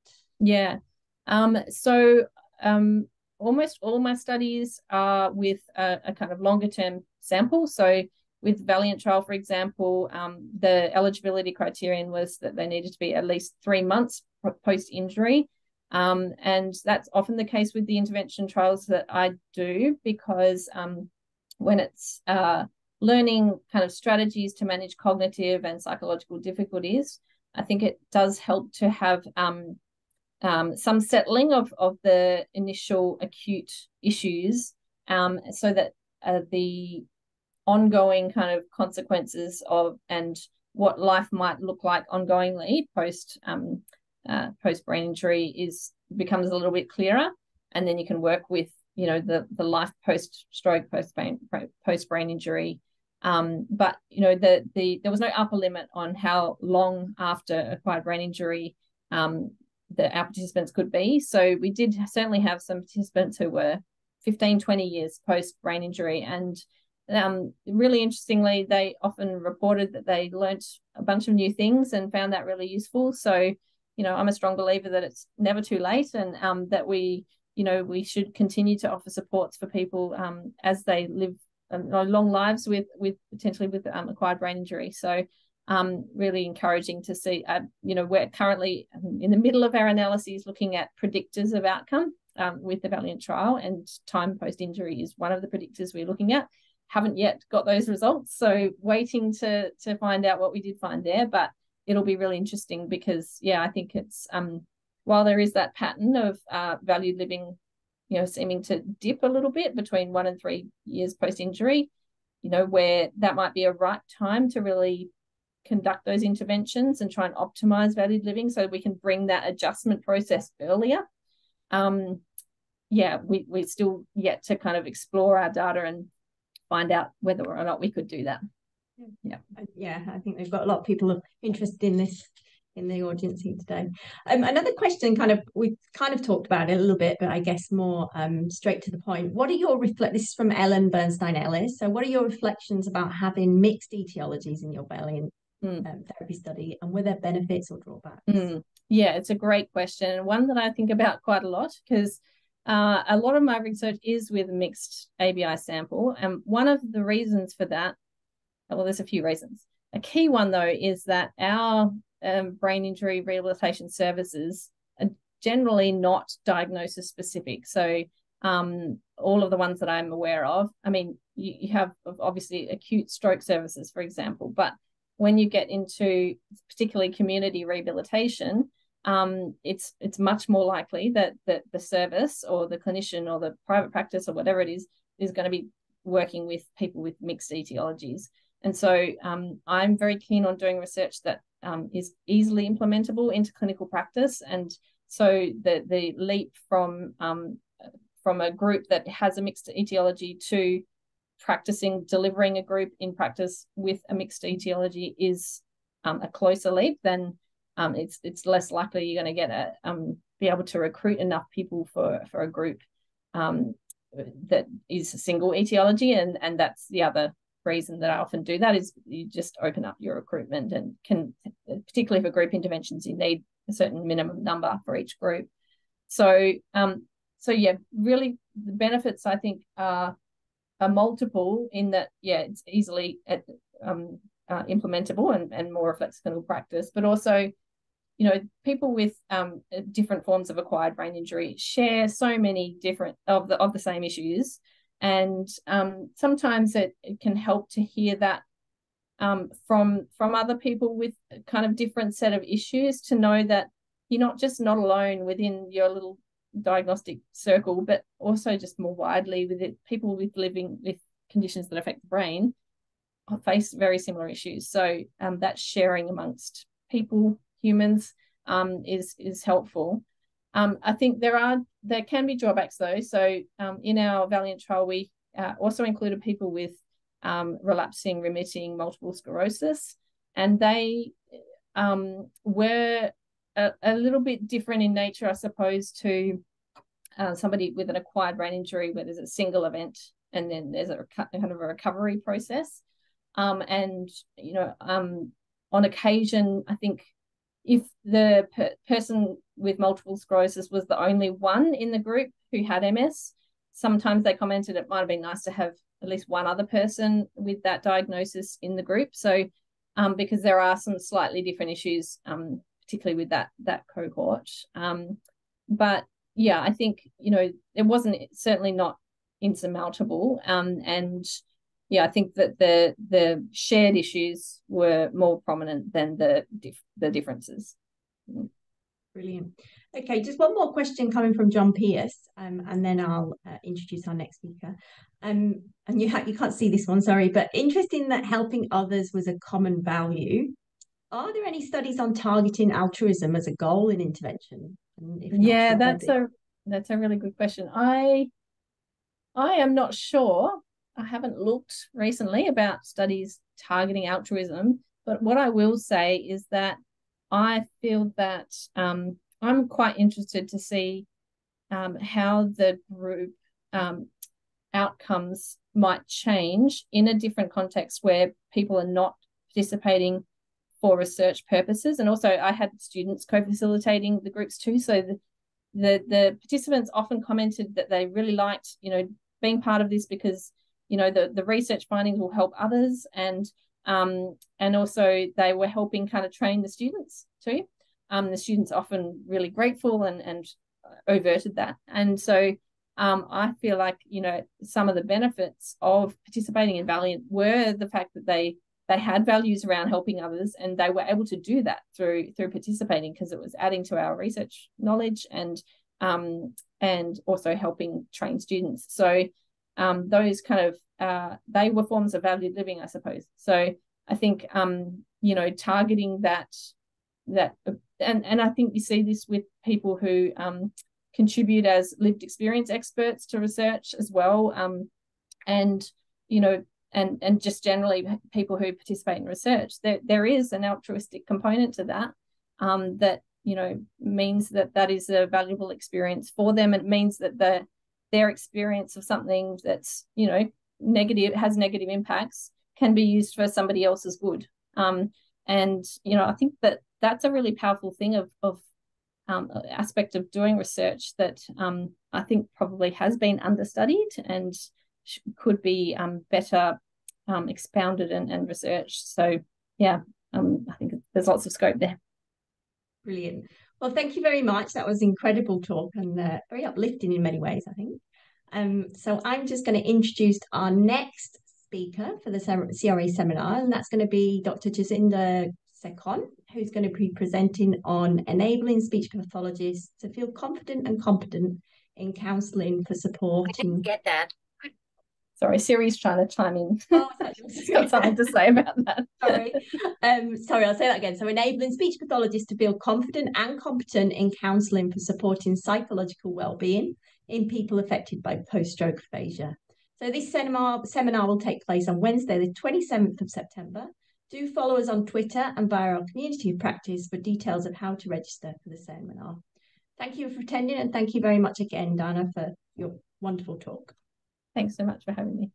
Yeah, um, so um, almost all my studies are with a, a kind of longer term sample. So with Valiant trial, for example, um, the eligibility criterion was that they needed to be at least three months post injury um, and that's often the case with the intervention trials that I do because um, when it's uh, learning kind of strategies to manage cognitive and psychological difficulties, I think it does help to have um, some settling of, of the initial acute issues um, so that uh, the ongoing kind of consequences of and what life might look like ongoingly post um, uh, post brain injury is becomes a little bit clearer, and then you can work with you know the the life post stroke, post brain post brain injury. Um, but you know the the there was no upper limit on how long after acquired brain injury um, the our participants could be. So we did certainly have some participants who were 15, 20 years post brain injury. And um, really interestingly, they often reported that they learnt a bunch of new things and found that really useful. So you know, I'm a strong believer that it's never too late and um, that we, you know, we should continue to offer supports for people um, as they live um, long lives with with potentially with um, acquired brain injury. So um, really encouraging to see, uh, you know, we're currently in the middle of our analyses looking at predictors of outcome um, with the Valiant trial and time post injury is one of the predictors we're looking at. Haven't yet got those results, so waiting to to find out what we did find there. But it'll be really interesting because yeah, I think it's um while there is that pattern of uh, valued living, you know, seeming to dip a little bit between one and three years post injury, you know, where that might be a right time to really conduct those interventions and try and optimize valued living so we can bring that adjustment process earlier. Um, yeah, we, we're still yet to kind of explore our data and find out whether or not we could do that. Yeah. Yeah. I think we've got a lot of people interested in this in the audience here today. Um, another question kind of we kind of talked about it a little bit but i guess more um, straight to the point. What are your reflect this is from ellen bernstein ellis. So what are your reflections about having mixed etiologies in your valiant mm. um, therapy study and were there benefits or drawbacks mm. yeah it's a great question and one that i think about quite a lot because uh, a lot of my research is with mixed ABI sample. And one of the reasons for that well, there's a few reasons. A key one, though, is that our um, brain injury rehabilitation services are generally not diagnosis specific. So, um, all of the ones that I'm aware of, I mean, you, you have obviously acute stroke services, for example, but when you get into particularly community rehabilitation, um, it's it's much more likely that that the service or the clinician or the private practice or whatever it is is going to be working with people with mixed etiologies. And so um, I'm very keen on doing research that um, is easily implementable into clinical practice. And so the, the leap from um, from a group that has a mixed etiology to practicing delivering a group in practice with a mixed etiology is um, a closer leap, then um, it's it's less likely you're going to get a um, be able to recruit enough people for for a group um, that is a single etiology, and and that's the other reason that I often do that is you just open up your recruitment and can particularly for group interventions you need a certain minimum number for each group. So um so yeah, really the benefits I think are are multiple in that yeah it's easily at, um, uh, implementable and, and more reflects clinical practice, but also you know people with um, different forms of acquired brain injury share so many different of the of the same issues. And um, sometimes it, it, can help to hear that um, from from other people with kind of different set of issues to know that you're not just not alone within your little diagnostic circle but also just more widely with it people with living with conditions that affect the brain face very similar issues so um, that sharing amongst people humans um, is is helpful. Um, I think there are there can be drawbacks though. So um, in our Valiant trial, we uh, also included people with um, relapsing, remitting multiple sclerosis, and they um, were a, a, little bit different in nature, I suppose, to uh, somebody with an acquired brain injury where there's a single event and then there's a kind of a recovery process. Um, and you know, um, on occasion, I think if the per person with multiple sclerosis was the only one in the group who had MS, sometimes they commented it might have been nice to have at least one other person with that diagnosis in the group. So, um, because there are some slightly different issues, um, particularly with that that cohort. Um, but yeah, I think you know it wasn't certainly not insurmountable. Um, and yeah, I think that the the shared issues were more prominent than the dif the differences. Brilliant. Okay, just one more question coming from John Pierce, um, and then I'll uh, introduce our next speaker. Um, and you you can't see this one, sorry, but interesting that helping others was a common value. Are there any studies on targeting altruism as a goal in intervention? yeah, that's a that's a really good question. I I am not sure. I haven't looked recently about studies targeting altruism, but what I will say is that I feel that um, I'm quite interested to see um, how the group um, outcomes might change in a different context where people are not participating for research purposes. And also, I had students co-facilitating the groups too, so the the, the participants often commented that they really liked, you know, being part of this because you know the the research findings will help others. And um, and also they were helping kind of train the students too. Um, the students often really grateful and and overted that. And so um, I feel like you know some of the benefits of participating in Valiant were the fact that they they had values around helping others and they were able to do that through through participating because it was adding to our research knowledge and um, and also helping train students so um, those kind of uh, they were forms of valued living, I suppose. So I think um, you know targeting that that and and I think you see this with people who um, contribute as lived experience experts to research as well, um, and you know and and just generally people who participate in research. There there is an altruistic component to that um, that you know means that that is a valuable experience for them. It means that the their experience of something that's you know negative has negative impacts can be used for somebody else's good um, and you know i think that that's a really powerful thing of of um, aspect of doing research that um, i think probably has been understudied and could be um, better um, expounded and, and researched so yeah um, i think there's lots of scope there brilliant well, thank you very much. That was incredible talk and uh, very uplifting in many ways, I think. Um, so I'm just going to introduce our next speaker for the CRE seminar, and that's going to be Dr. Jasvinder Sekhon, who's going to be presenting on enabling speech pathologists to feel confident and competent in counselling for support. I didn't and... get that. Sorry, Siri's trying to chime in. Oh, [LAUGHS] She's got something to say about that. sorry. Um, sorry, I'll say that again. So, enabling speech pathologists to feel confident and competent in counselling for supporting psychological well-being in people affected by post-stroke aphasia. So this seminar, seminar will take place on Wednesday, the 27th of September. Do follow us on Twitter and via our community of practice for details of how to register for the seminar. Thank you for attending and thank you very much again, Dana, for your wonderful talk. Thanks so much for having me.